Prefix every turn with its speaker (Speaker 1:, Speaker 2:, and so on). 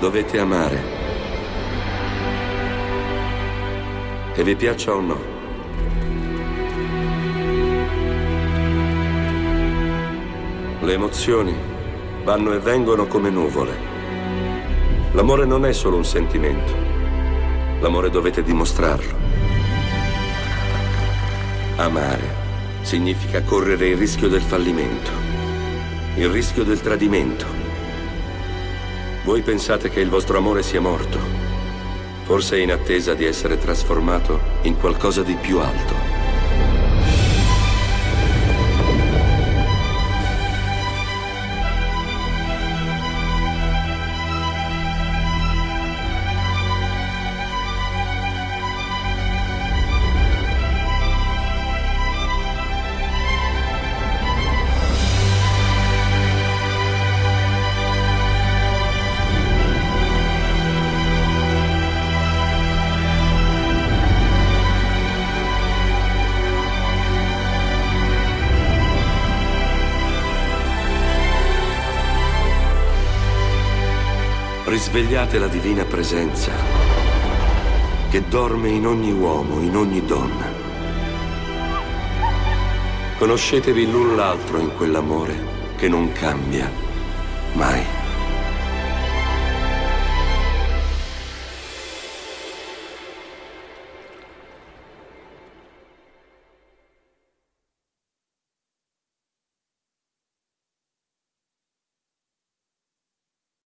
Speaker 1: Dovete amare. Che vi piaccia o no. Le emozioni vanno e vengono come nuvole. L'amore non è solo un sentimento. L'amore dovete dimostrarlo. Amare significa correre il rischio del fallimento, il rischio del tradimento. Voi pensate che il vostro amore sia morto, forse in attesa di essere trasformato in qualcosa di più alto. Risvegliate la divina presenza che dorme in ogni uomo, in ogni donna. Conoscetevi l'un l'altro in quell'amore che non cambia mai.